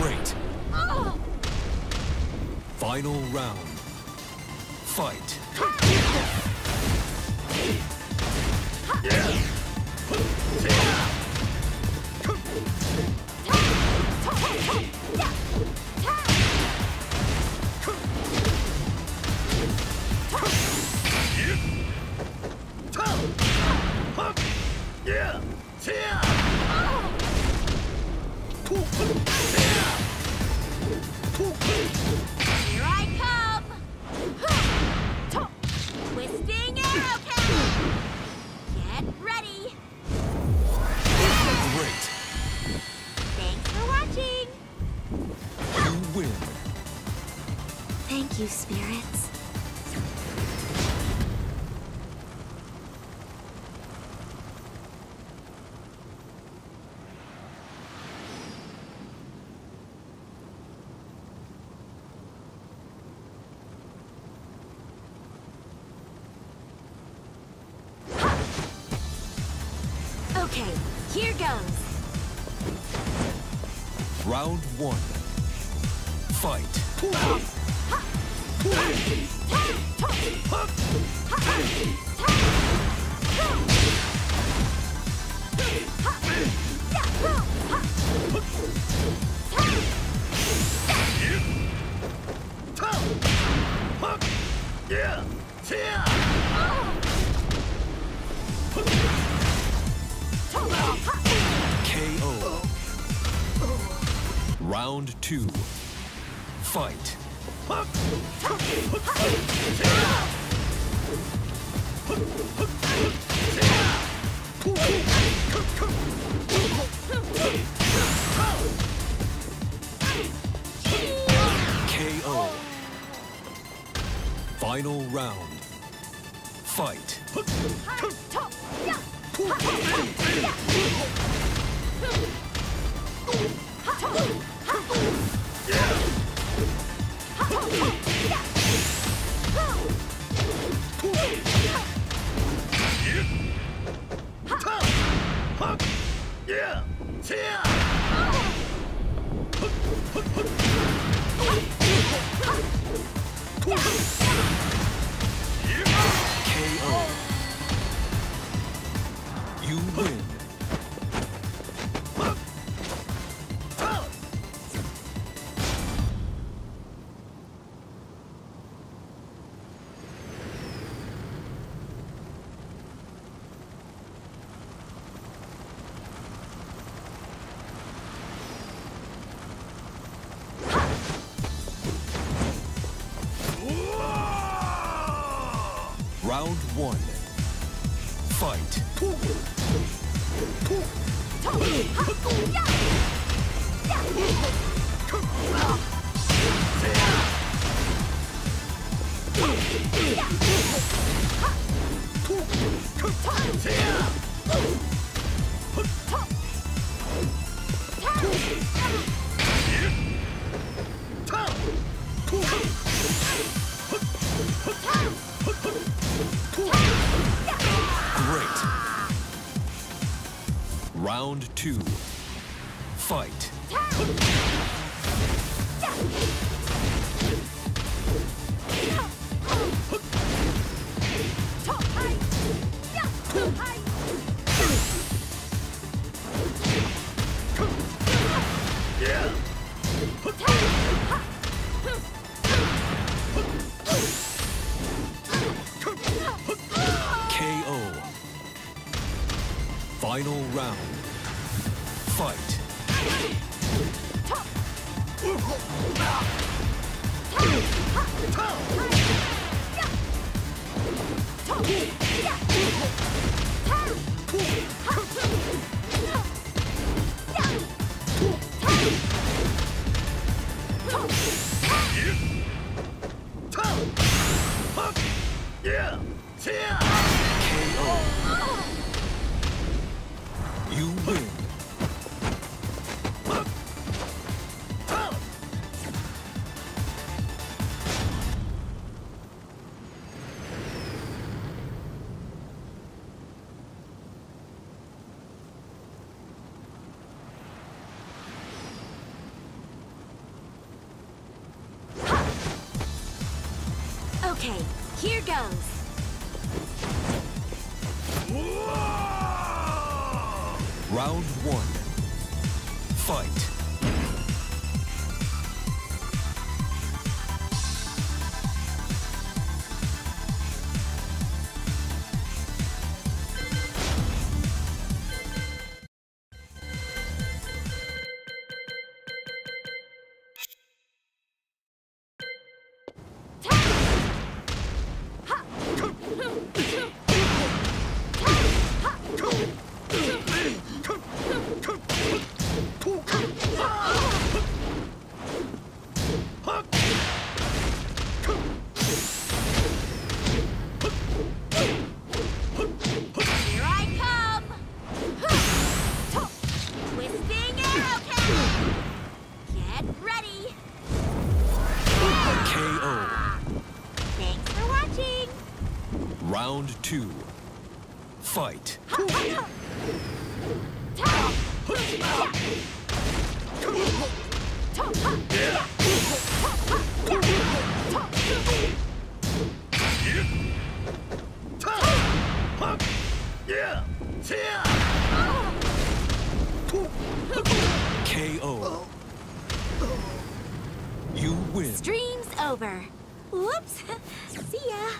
Great. Final round. Fight. Here win. Thank you, spirits. Okay, here goes. Round one. Round two. Fight. KO. Final round. Fight. KO. Round one. Fight. Round two. Fight. Final round. Fight. You win. Okay, here goes. Round one. Fight. Two. Fight. KO. You win. Stream's over. Whoops! See ya!